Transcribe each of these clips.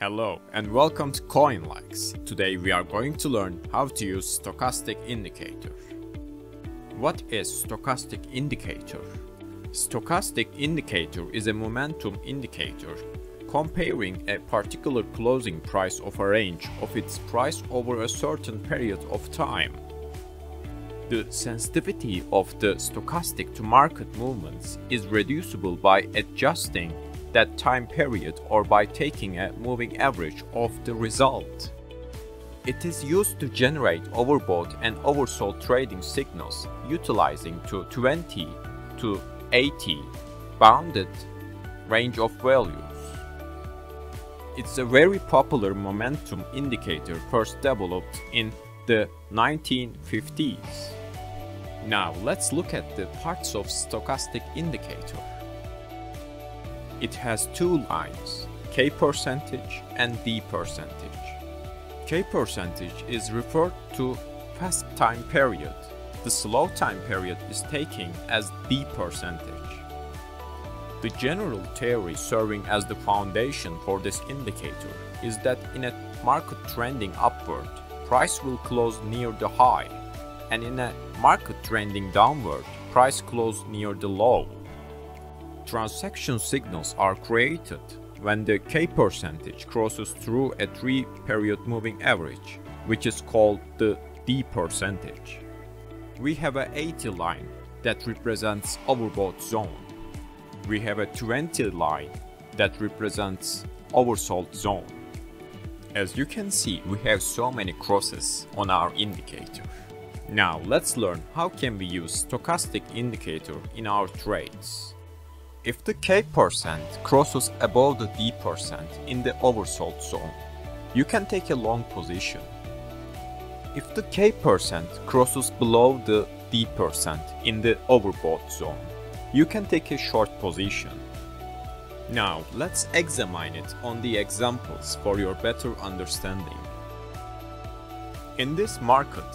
Hello and welcome to CoinLegs. Today we are going to learn how to use stochastic indicator. What is stochastic indicator? Stochastic indicator is a momentum indicator comparing a particular closing price of a range of its price over a certain period of time. The sensitivity of the stochastic to market movements is reducible by adjusting that time period or by taking a moving average of the result. It is used to generate overbought and oversold trading signals utilizing to 20 to 80 bounded range of values. It's a very popular momentum indicator first developed in the 1950s. Now let's look at the parts of stochastic indicator. It has two lines, K percentage and D percentage. K percentage is referred to fast time period. The slow time period is taken as D percentage. The general theory serving as the foundation for this indicator is that in a market trending upward, price will close near the high, and in a market trending downward, price close near the low. Transaction signals are created when the K percentage crosses through a 3 period moving average, which is called the D percentage. We have a 80 line that represents overbought zone. We have a 20 line that represents oversold zone. As you can see, we have so many crosses on our indicator. Now let's learn how can we use stochastic indicator in our trades. If the K percent crosses above the D percent in the oversold zone, you can take a long position. If the K percent crosses below the D percent in the overbought zone, you can take a short position. Now let's examine it on the examples for your better understanding. In this market,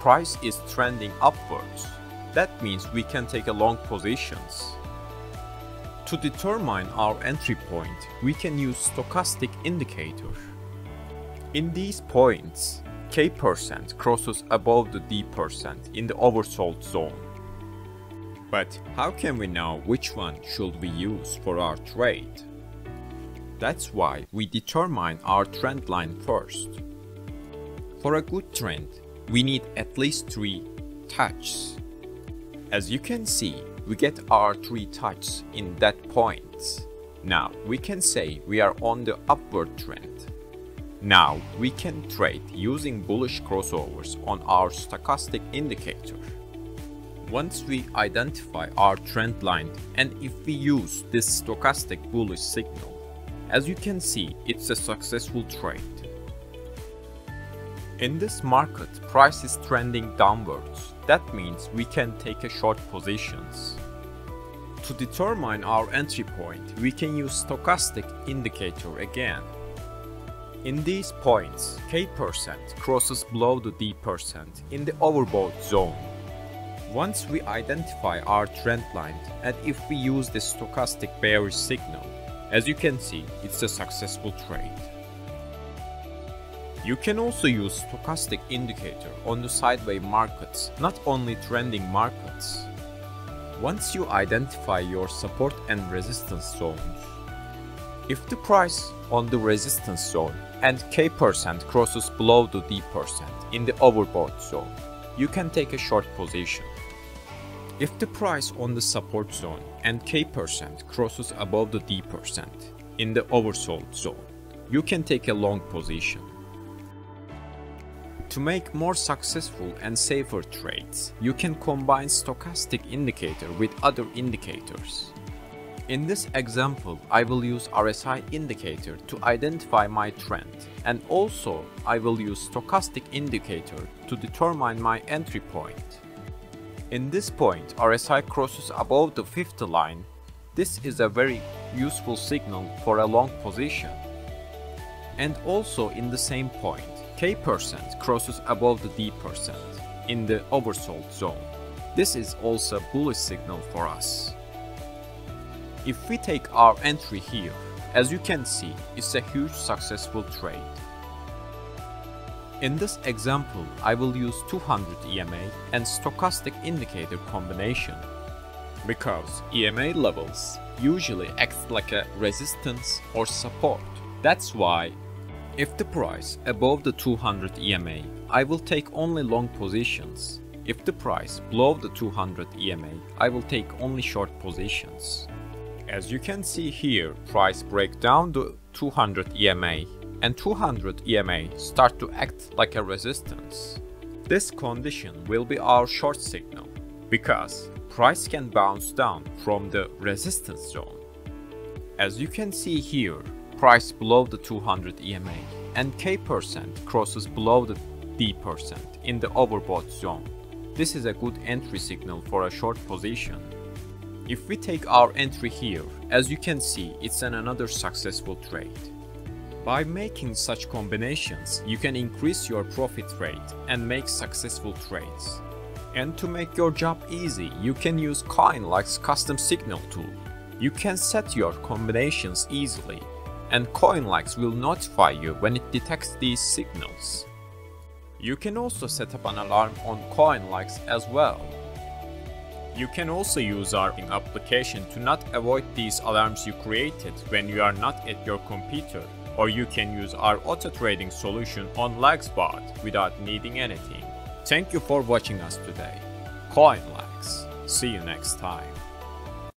price is trending upwards. That means we can take a long positions. To determine our entry point, we can use stochastic indicator. In these points, K crosses above the D in the oversold zone. But how can we know which one should we use for our trade? That's why we determine our trend line first. For a good trend, we need at least 3 touches. As you can see, we get our three touches in that point. Now we can say we are on the upward trend. Now we can trade using bullish crossovers on our stochastic indicator. Once we identify our trend line and if we use this stochastic bullish signal, as you can see it's a successful trade. In this market, price is trending downwards. That means we can take a short positions. To determine our entry point, we can use stochastic indicator again. In these points, K crosses below the D in the overbought zone. Once we identify our trend line and if we use the stochastic bearish signal, as you can see, it's a successful trade. You can also use stochastic indicator on the sideways markets, not only trending markets. Once you identify your support and resistance zones, if the price on the resistance zone and K percent crosses below the D percent in the overbought zone, you can take a short position. If the price on the support zone and K percent crosses above the D percent in the oversold zone, you can take a long position. To make more successful and safer trades, you can combine stochastic indicator with other indicators. In this example, I will use RSI indicator to identify my trend and also I will use stochastic indicator to determine my entry point. In this point, RSI crosses above the 50 line. This is a very useful signal for a long position. And also in the same point, K percent crosses above the D percent in the oversold zone. This is also a bullish signal for us. If we take our entry here, As you can see, it's a huge successful trade. In this example, I will use 200 EMA and stochastic indicator combination because EMA levels usually act like a resistance or support. That's why if the price above the 200 EMA, I will take only long positions. If the price below the 200 EMA, I will take only short positions. As you can see here, price break down the 200 EMA and 200 EMA start to act like a resistance. This condition will be our short signal because price can bounce down from the resistance zone. As you can see here, price below the 200 EMA and K percent crosses below the D percent in the overbought zone. This is a good entry signal for a short position. If we take our entry here, as you can see, it's an another successful trade. By making such combinations, you can increase your profit rate and make successful trades. And to make your job easy, you can use CoinLegs' custom signal tool. You can set your combinations easily, and CoinLegs will notify you when it detects these signals. You can also set up an alarm on CoinLegs as well. You can also use our application to not avoid these alarms you created when you are not at your computer or you can use our auto trading solution on LegsBot without needing anything. Thank you for watching us today. CoinLegs. See you next time.